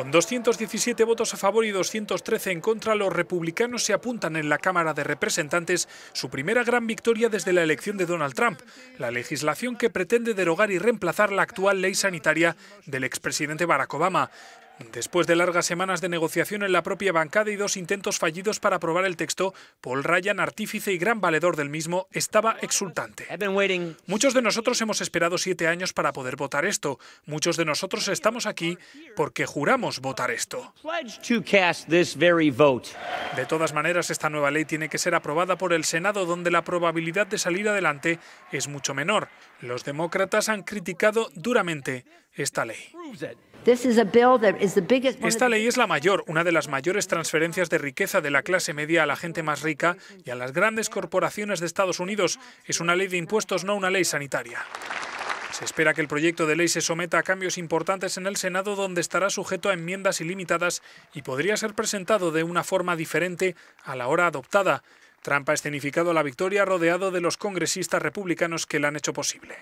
Con 217 votos a favor y 213 en contra, los republicanos se apuntan en la Cámara de Representantes su primera gran victoria desde la elección de Donald Trump, la legislación que pretende derogar y reemplazar la actual ley sanitaria del expresidente Barack Obama. Después de largas semanas de negociación en la propia bancada y dos intentos fallidos para aprobar el texto, Paul Ryan, artífice y gran valedor del mismo, estaba exultante. Muchos de nosotros hemos esperado siete años para poder votar esto. Muchos de nosotros estamos aquí porque juramos votar esto. De todas maneras, esta nueva ley tiene que ser aprobada por el Senado, donde la probabilidad de salir adelante es mucho menor. Los demócratas han criticado duramente esta ley. Esta ley es la mayor, una de las mayores transferencias de riqueza de la clase media a la gente más rica y a las grandes corporaciones de Estados Unidos. Es una ley de impuestos, no una ley sanitaria. Se espera que el proyecto de ley se someta a cambios importantes en el Senado, donde estará sujeto a enmiendas ilimitadas y podría ser presentado de una forma diferente a la hora adoptada. Trump ha escenificado la victoria rodeado de los congresistas republicanos que la han hecho posible.